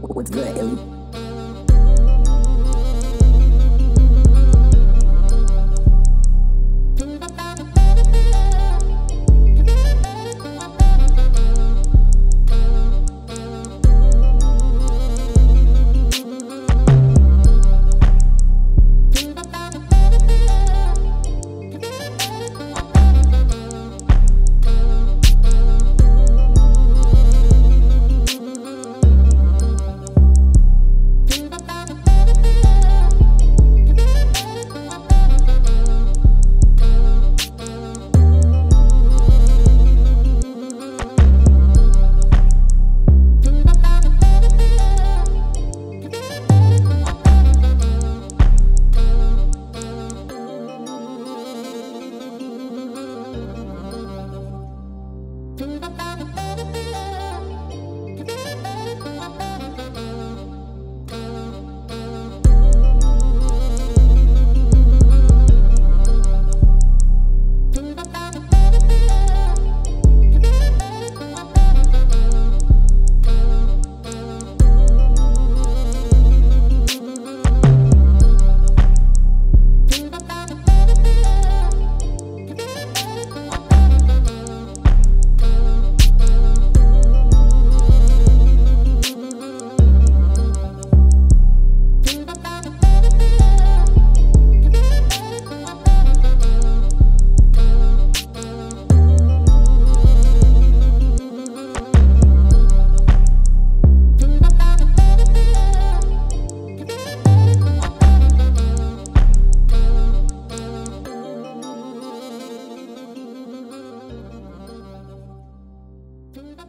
What's good, Ellie? Thank you.